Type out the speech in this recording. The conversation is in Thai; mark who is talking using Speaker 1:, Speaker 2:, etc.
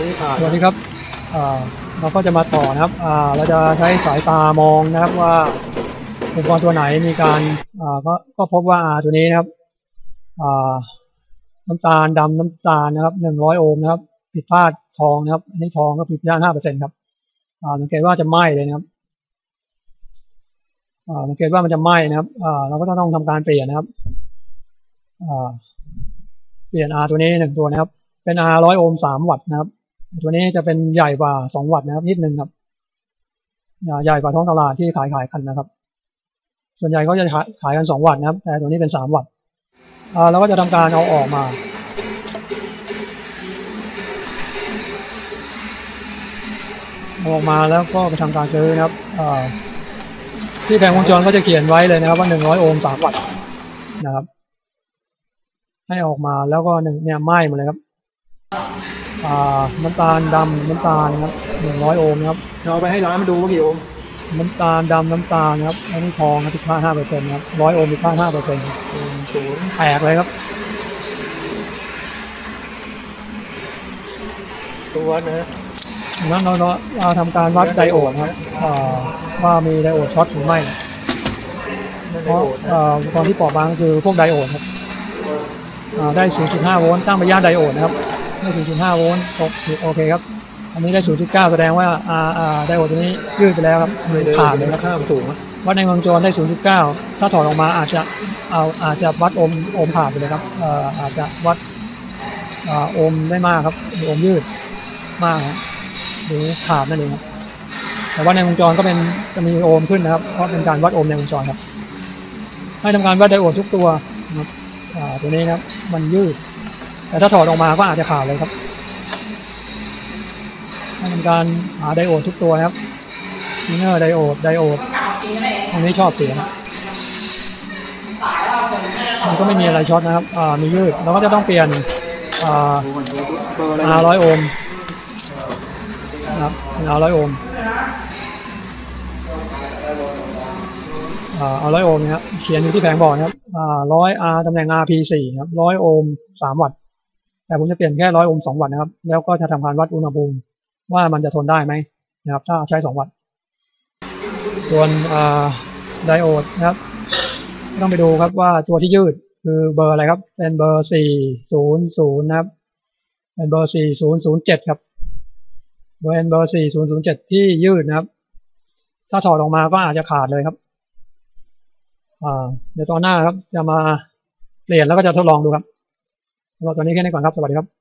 Speaker 1: สวัสดีครับเราก็จะมาต่อนะครับเราจะใช้สายตามองนะครับว่าอุปกรณ์ตัวไหนมีการก็ก็พบว่าตัวนี้นะครับน้ำตาลดำน้ำตาลนะครับหนึ่งร้อยโอห์มนะครับ ผิดพลาดทองนะครับอันนี้ทองก็ผิดพลาดห้าเปอร์เซ็นครับสังเกตว่าจะไหม้เลยนะครับสังเกตว่ามันจะไหม้นะครับเราก็ต้องทำการเปลี่ยนนะครับเปลี่ยน R ตัวนี้หนึ่งตัวนะครับ เป็น R ร้อยโอห์มสามวัตต์นะครับ ตัวนี้จะเป็นใหญ่กว่าสองวัตต์นะครับนิดนึงครับใหญ่กว่าท้องตลาดที่ขายขายกันนะครับ ส่วนใหญ่เขาจะขายขายกันสองวัตต์นะครับ แต่ตัวนี้เป็นสามวัตต์อ่าเราก็จะทำการเอาออกมาออกมาแล้วก็ไปทำการซื้อนะครับที่แผงวงจรก็จะเขียนไว้เลยนะครับ ว่าหนึ่งร้อยโอห์มสามวัตต์นะครับ ให้ออกมาแล้วก็หนึ่งเนี่ยไหม้หมดเลยครับ น้ำตาลดำน้ำตาลนะครับหนึ่งร้อยโอห์มนะครับ
Speaker 2: เอาไปให้ร้านมาดูว่ากี่โอห์ม
Speaker 1: น้ำตาลดำน้ำตาลนะครับอันนี้ทองครับพิพาห้าเปอร์เซ็นต์ครับร้อยโอห์มพิพาห้าเปอร์เซ็นต์
Speaker 2: หนึ่งศูนย์
Speaker 1: แตกเลยครับ
Speaker 2: ตัวนะฮะ
Speaker 1: นั้นเราเราเราทำการวัดไดโอดครับอ่าว่ามีไดโอดช็อตหรือไม่
Speaker 2: นั่น
Speaker 1: เพ
Speaker 2: ได
Speaker 1: ราะ
Speaker 2: โอดนะ
Speaker 1: อ่าอุปกรณ์ที่เปราะบางคือพวกไดโอดครับอ่าได้ 0.5 โวลต์ตั้งไปย่านไดโอดนะครับ ได้0.5โวลต์ตกโอเคครับ อันนี้ได้0.9แสดงว่าอ่าอ่าไดโอดตัวนี้ยืดไปแล้วครับ
Speaker 2: ไม่ได้
Speaker 1: ขาดเลยครับ
Speaker 2: ค่ามันสูงอะ
Speaker 1: วัดในวงจรได้ 0.9 ถ้าถอดออกมาอาจจะเอาอาจจะวัดโอห์มโอห์มขาดไปเลยครับเอ่ออาจจะวัดอ่าโอห์มได้มากครับหรือโอห์มยืดมากครับหรือขาดนั่นเองครับแต่ว่าในวงจรก็เป็นจะมีโอห์มขึ้นนะครับ เพราะเป็นการวัดโอห์มในวงจรครับ ให้ทำการวัดไดโอดทุกตัวนะครับอ่าตัวนี้นะครับ มันยืด แต่ถ้าถอดออกมาก็อาจจะขาดเลยครับให้ทำการหาไดโอดทุกตัวครับซีเนอร์ไดโอดไดโอดตรงนี้ชอบเสียงมันก็ไม่มีอะไรช็อตนะครับ อ่า มียืด เราก็จะต้องเปลี่ยน อ่า
Speaker 2: อา
Speaker 1: ร้อยโอห์มนะครับอาร้อยโอห์มอ่าอาร้อยโอห์มนะครับ เขียนอยู่ที่แผงบอกนะครับ อ่าร้อยอาตำแหน่ง RP สี่ครับร้อยโอห์มสามวัตต์ แต่ผมจะเปลี่ยนแค่ร้อยโอห์มสองวัตต์นะครับ แล้วก็จะทำการวัดอุณหภูมิว่ามันจะทนได้ไหมนะครับ ถ้าใช้สองวัตต์ส่วนไดโอดนะครับต้องไปดูครับว่าตัวที่ยืดคือเบอร์อะไรครับ เป็นเบอร์สี่ศูนย์ศูนย์นะครับ เป็นเบอร์สี่ศูนย์ศูนย์เจ็ดครับเป็นเบอร์สี่ศูนย์ศูนย์เจ็ดที่ยืดนะครับ ถ้าถอดออกมาก็อาจจะขาดเลยครับอ่าเดี๋ยวตอนหน้าครับจะมาเปลี่ยนแล้วก็จะทดลองดูครับ สำหรับตอนนี้แค่นี้ก่อนครับ สวัสดีครับ